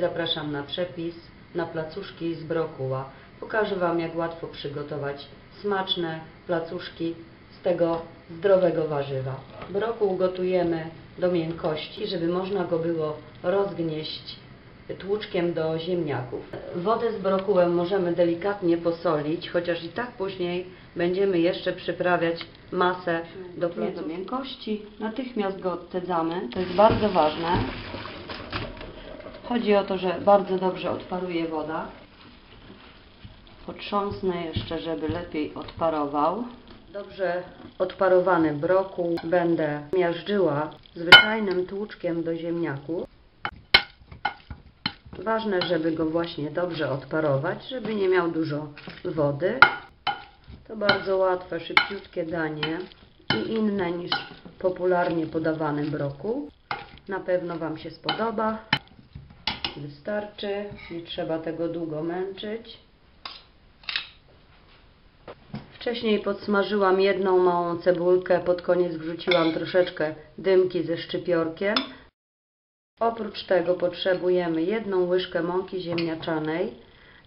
Zapraszam na przepis na placuszki z brokuła. Pokażę Wam, jak łatwo przygotować smaczne placuszki z tego zdrowego warzywa. Brokuł gotujemy do miękkości, żeby można go było rozgnieść tłuczkiem do ziemniaków. Wodę z brokułem możemy delikatnie posolić, chociaż i tak później będziemy jeszcze przyprawiać masę do do miękkości. Natychmiast go odcedzamy, to jest bardzo ważne. Chodzi o to, że bardzo dobrze odparuje woda. Potrząsnę jeszcze, żeby lepiej odparował. Dobrze odparowany brokuł będę miażdżyła zwyczajnym tłuczkiem do ziemniaku. Ważne, żeby go właśnie dobrze odparować, żeby nie miał dużo wody. To bardzo łatwe, szybciutkie danie i inne niż popularnie podawany brokuł. Na pewno Wam się spodoba. Wystarczy, nie trzeba tego długo męczyć. Wcześniej podsmażyłam jedną małą cebulkę, pod koniec wrzuciłam troszeczkę dymki ze szczypiorkiem. Oprócz tego potrzebujemy jedną łyżkę mąki ziemniaczanej,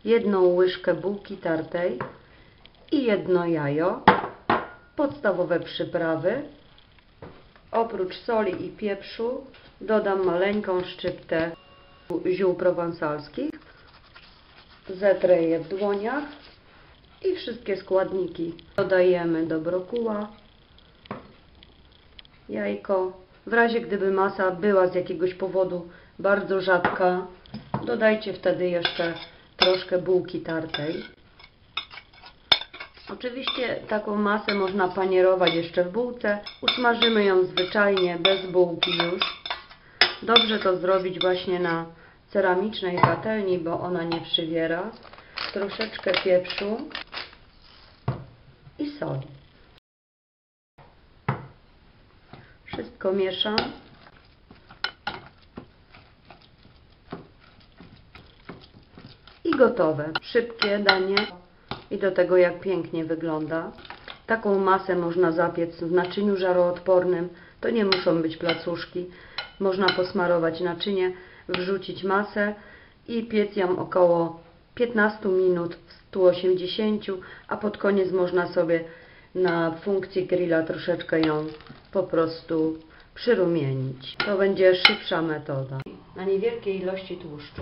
jedną łyżkę bułki tartej i jedno jajo. Podstawowe przyprawy. Oprócz soli i pieprzu dodam maleńką szczyptę ziół prowansalskich. Zetrę je w dłoniach i wszystkie składniki dodajemy do brokuła, jajko. W razie gdyby masa była z jakiegoś powodu bardzo rzadka, dodajcie wtedy jeszcze troszkę bułki tartej. Oczywiście taką masę można panierować jeszcze w bułce. Usmażymy ją zwyczajnie, bez bułki już. Dobrze to zrobić właśnie na ceramicznej patelni, bo ona nie przywiera. Troszeczkę pieprzu i soli. Wszystko mieszam. I gotowe. Szybkie danie. I do tego jak pięknie wygląda. Taką masę można zapiec w naczyniu żaroodpornym. To nie muszą być placuszki. Można posmarować naczynie, wrzucić masę i piec ją około 15 minut w 180, a pod koniec można sobie na funkcji grilla troszeczkę ją po prostu przyrumienić. To będzie szybsza metoda. Na niewielkiej ilości tłuszczu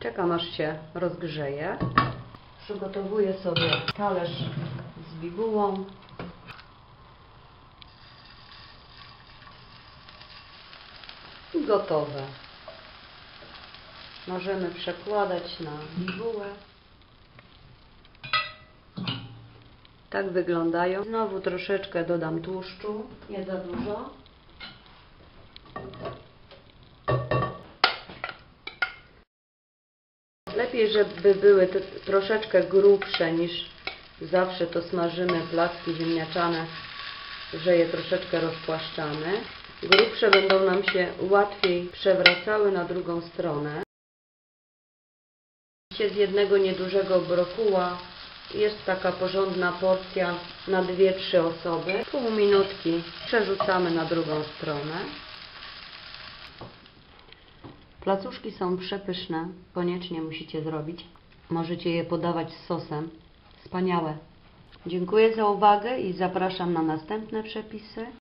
czekam aż się rozgrzeje. Przygotowuję sobie talerz z bibułą. I gotowe. Możemy przekładać na bibułę. Tak wyglądają. Znowu troszeczkę dodam tłuszczu, nie za dużo. Lepiej, żeby były troszeczkę grubsze niż zawsze to smażymy placki ziemniaczane, że je troszeczkę rozpłaszczamy. Grubsze będą nam się łatwiej przewracały na drugą stronę. Z jednego niedużego brokuła jest taka porządna porcja na 2-3 osoby. Pół minutki przerzucamy na drugą stronę. Placuszki są przepyszne, koniecznie musicie zrobić. Możecie je podawać z sosem. Wspaniałe. Dziękuję za uwagę i zapraszam na następne przepisy.